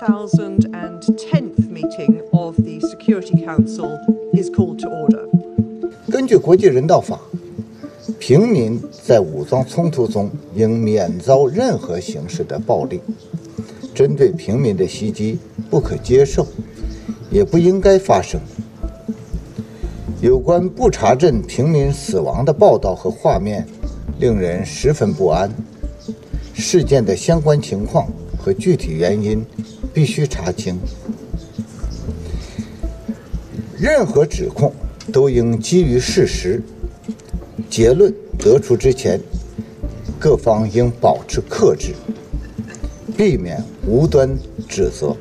1010th meeting of the Security Council is called to order. 根据国际人道法，平民在武装冲突中应免遭任何形式的暴力。针对平民的袭击不可接受，也不应该发生。有关布查镇平民死亡的报道和画面，令人十分不安。事件的相关情况和具体原因必须查清。任何指控都应基于事实，结论得出之前，各方应保持克制，避免无端指责。